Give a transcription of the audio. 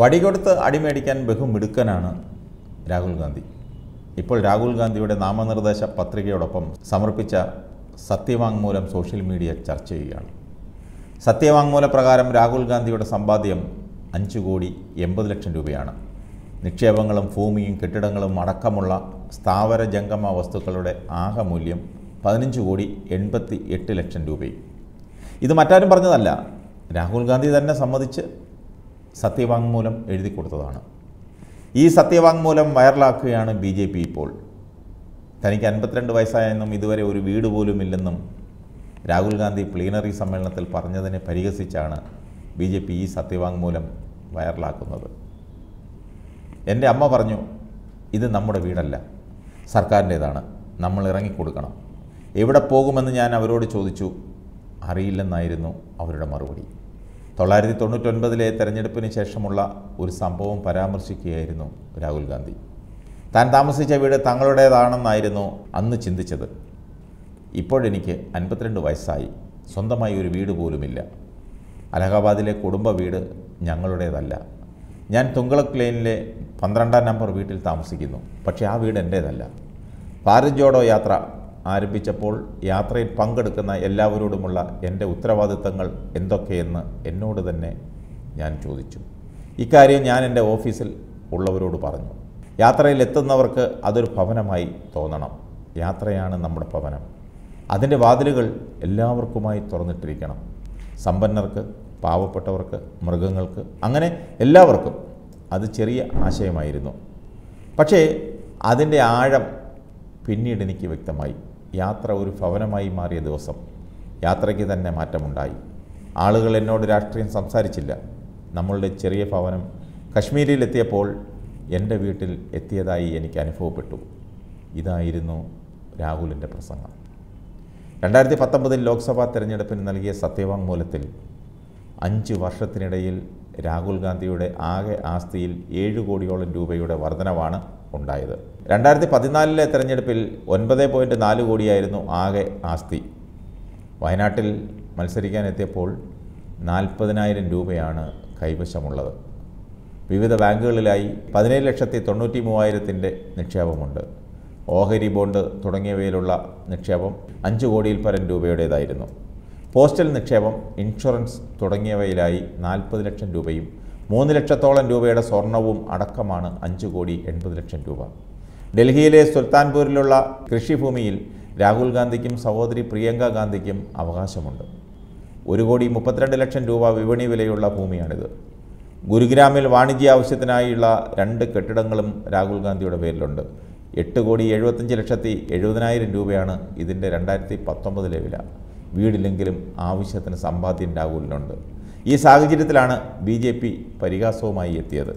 വടികൊടുത്ത് അടിമേടിക്കാൻ ബഹുമിടുക്കനാണ് രാഹുൽ ഗാന്ധി. ഇപ്പോൾ രാഹുൽ ഗാന്ധിയുടെ നാമനിർദ്ദേശ പത്രികയോടൊപ്പം സമർപ്പിച്ച സത്യവാങ്മൂലം സോഷ്യൽ മീഡിയ ചർച്ച ചെയ്യുകയാണ്. സത്യവാങ്മൂല പ്രകാരം രാഹുൽ ഗാന്ധിയുടെ സമ്പാദ്യം അഞ്ച് കോടി എൺപത് ലക്ഷം രൂപയാണ്. നിക്ഷേപങ്ങളും ഭൂമിയും കെട്ടിടങ്ങളും അടക്കമുള്ള സ്ഥാവര ജംഗമ വസ്തുക്കളുടെ ആകെ മൂല്യം പതിനഞ്ച് കോടി എൺപത്തി എട്ട് ലക്ഷം രൂപയും. ഇത് മറ്റാരും പറഞ്ഞതല്ല. രാഹുൽ ഗാന്ധി തന്നെ സമ്മതിച്ച് സത്യവാങ്മൂലം എഴുതി കൊടുത്തതാണ്. ഈ സത്യവാങ്മൂലം വൈറലാക്കുകയാണ് ബി ജെ പി ഇപ്പോൾ. തനിക്ക് അൻപത്തിരണ്ട് വയസ്സായെന്നും ഇതുവരെ ഒരു വീട് പോലും ഇല്ലെന്നും രാഹുൽ ഗാന്ധി പ്ലീനറി സമ്മേളനത്തിൽ പറഞ്ഞതിനെ പരിഹസിച്ചാണ് ബി ജെ പി ഈ സത്യവാങ്മൂലം വൈറലാക്കുന്നത്. എന്റെ അമ്മ പറഞ്ഞു ഇത് നമ്മുടെ വീടല്ല. സർക്കാരിന്റേതാണ്. നമ്മൾ ഇറങ്ങിക്കൊടുക്കണം എവിടെ പോകുമെന്ന് ഞാൻ അവരോട് ചോദിച്ചു. അറിയില്ലെന്നായിരുന്നു അവരുടെ മറുപടി. തൊള്ളായിരത്തി തൊണ്ണൂറ്റൊൻപതിലെ തെരഞ്ഞെടുപ്പിന് ശേഷമുള്ള ഒരു സംഭവം പരാമർശിക്കുകയായിരുന്നു രാഹുൽ ഗാന്ധി. താൻ താമസിച്ച വീട് തങ്ങളുടേതാണെന്നായിരുന്നു അന്ന് ചിന്തിച്ചത്. ഇപ്പോഴെനിക്ക് അൻപത്തിരണ്ട് വയസ്സായി. സ്വന്തമായി ഒരു വീട് പോലുമില്ല. അലഹബാദിലെ കുടുംബ വീട് ഞങ്ങളുടേതല്ല. ഞാൻ തുങ്കളക് ലെയിനിലെ പന്ത്രണ്ടാം നമ്പർ വീട്ടിൽ താമസിക്കുന്നു. പക്ഷേ ആ വീട് എന്റേതല്ല ഭാരത് ജോഡോ യാത്ര ആരംഭിച്ചപ്പോൾ യാത്രയിൽ പങ്കെടുക്കുന്ന എല്ലാവരോടുമുള്ള എന്റെ ഉത്തരവാദിത്തങ്ങൾ എന്തൊക്കെയെന്ന് എന്നോട് തന്നെ ഞാൻ ചോദിച്ചു. ഇക്കാര്യം ഞാൻ എന്റെ ഓഫീസിൽ ഉള്ളവരോട് പറഞ്ഞു. യാത്രയിൽ എത്തുന്നവർക്ക് അതൊരു ഭവനമായി തോന്നണം. യാത്രയാണ് നമ്മുടെ ഭവനം. അതിന്റെ വാതിലുകൾ എല്ലാവർക്കുമായി തുറന്നിട്ടിരിക്കണം. സമ്പന്നർക്ക് പാവപ്പെട്ടവർക്ക് മൃഗങ്ങൾക്ക് അങ്ങനെ എല്ലാവർക്കും അത് ചെറിയ ആശയമായിരുന്നു. പക്ഷേ അതിന്റെ ആഴം പിന്നീട് എനിക്ക് വ്യക്തമായി. യാത്ര ഒരു ഭവനമായി മാറിയ ദിവസം യാത്രയ്ക്ക് തന്നെ മാറ്റമുണ്ടായി. ആളുകൾ എന്നോട് രാഷ്ട്രീയം സംസാരിച്ചില്ല. നമ്മളുടെ ചെറിയ ഭവനം കശ്മീരിലെത്തിയപ്പോൾ എന്റെ വീട്ടിൽ എത്തിയതായി എനിക്ക് അനുഭവപ്പെട്ടു. ഇതായിരുന്നു രാഹുലിന്റെ പ്രസംഗം. രണ്ടായിരത്തി പത്തൊമ്പതിൽ ലോക്സഭാ തെരഞ്ഞെടുപ്പിന് നൽകിയ സത്യവാങ്മൂലത്തിൽ അഞ്ച് വർഷത്തിനിടയിൽ രാഹുൽ ഗാന്ധിയുടെ ആകെ ആസ്തിയിൽ ഏഴ് കോടിയോളം രൂപയുടെ വർധനവാണ് ഉണ്ടായത്. രണ്ടായിരത്തി പതിനാലിലെ തെരഞ്ഞെടുപ്പിൽ ഒൻപത് പോയിന്റ് നാല് കോടിയായിരുന്നു ആകെ ആസ്തി. വയനാട്ടിൽ മത്സരിക്കാനെത്തിയപ്പോൾ നാൽപ്പതിനായിരം രൂപയാണ് കൈവശമുള്ളത്. വിവിധ ബാങ്കുകളിലായി പതിനേഴ് ലക്ഷത്തി തൊണ്ണൂറ്റി മൂവായിരത്തിന്റെ നിക്ഷേപമുണ്ട്. ഓഹരി ബോണ്ട് തുടങ്ങിയവയിലുള്ള നിക്ഷേപം അഞ്ച് കോടിയിൽ പരം രൂപയുടേതായിരുന്നു. പോസ്റ്റൽ നിക്ഷേപം ഇൻഷുറൻസ് തുടങ്ങിയവയിലായി നാൽപ്പത് ലക്ഷം രൂപയും മൂന്ന് ലക്ഷത്തോളം രൂപയുടെ സ്വർണവും അടക്കമാണ് അഞ്ച് കോടി എൺപത് ലക്ഷം രൂപ. ഡൽഹിയിലെ സുൽത്താൻപൂരിലുള്ള കൃഷിഭൂമിയിൽ രാഹുൽ ഗാന്ധിക്കും സഹോദരി പ്രിയങ്ക ഗാന്ധിക്കും അവകാശമുണ്ട്. ഒരു കോടി മുപ്പത്തിരണ്ട് ലക്ഷം രൂപ വിപണി വിലയുള്ള ഭൂമിയാണിത്. ഗുരുഗ്രാമിൽ വാണിജ്യ ആവശ്യത്തിനായുള്ള രണ്ട് കെട്ടിടങ്ങളും രാഹുൽ ഗാന്ധിയുടെ പേരിലുണ്ട്. എട്ട് കോടി എഴുപത്തഞ്ച് ലക്ഷത്തി എഴുപതിനായിരം രൂപയാണ് ഇതിന്റെ രണ്ടായിരത്തി പത്തൊമ്പതിലെ വില. വീടില്ലെങ്കിലും ആവശ്യത്തിന് സമ്പാദ്യം രാഹുലിനുണ്ട്. ഈ സാഹചര്യത്തിലാണ് ബി പരിഹാസവുമായി എത്തിയത്.